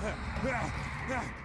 Yeah, yeah, yeah.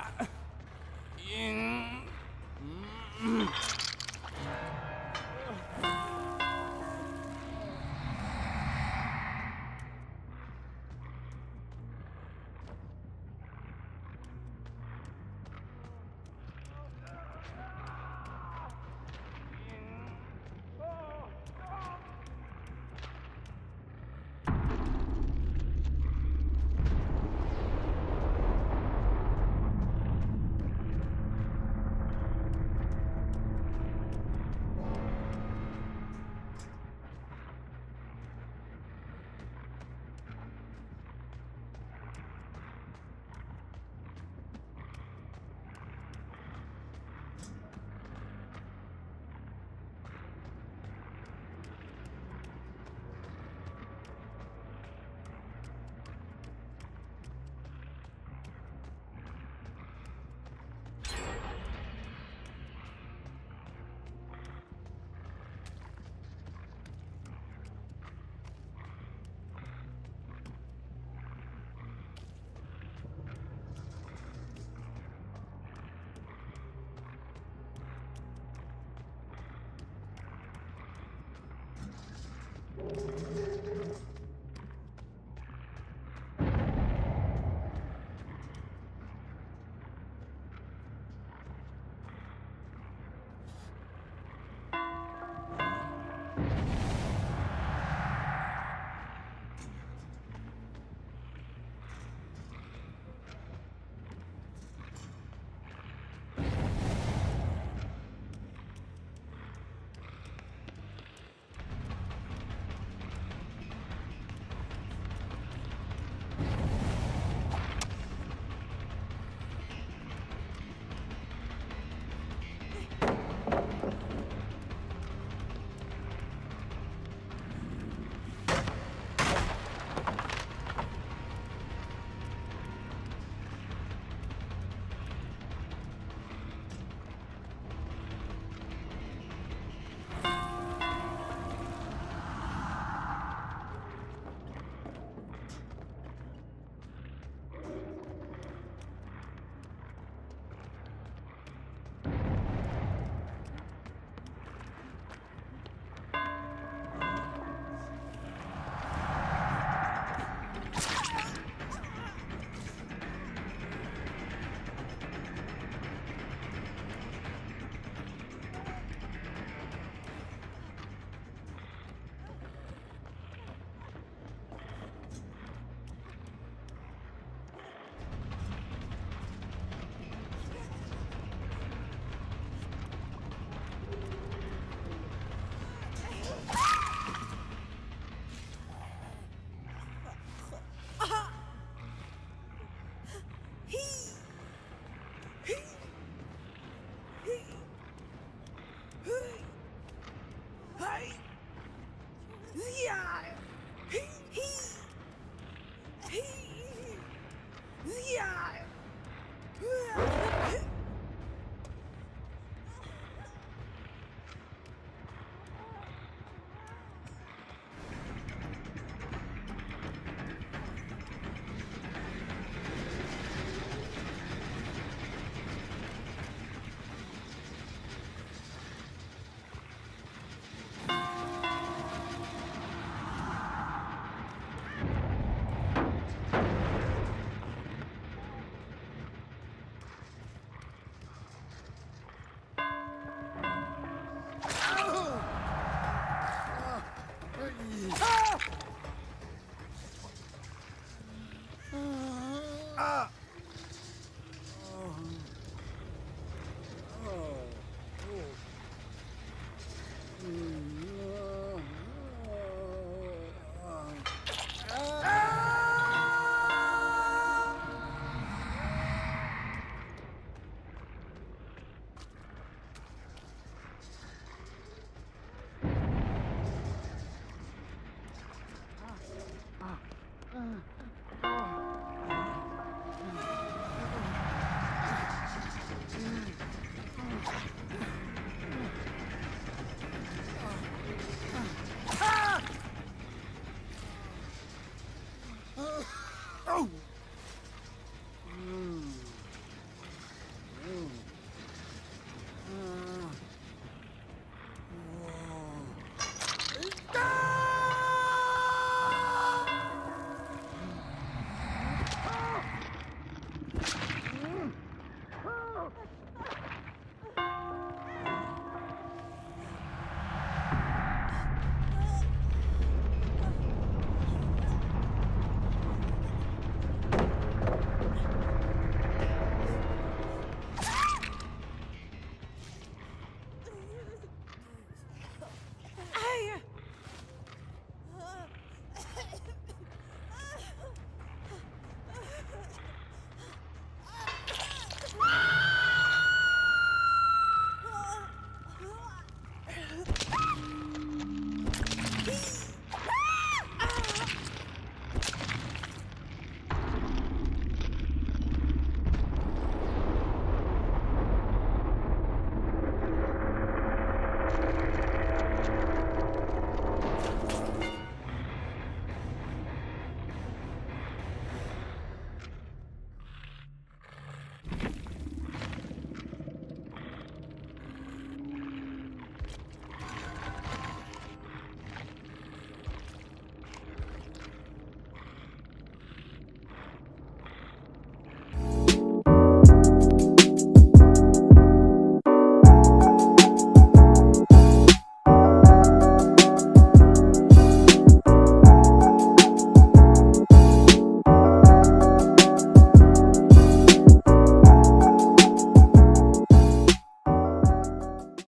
Ah!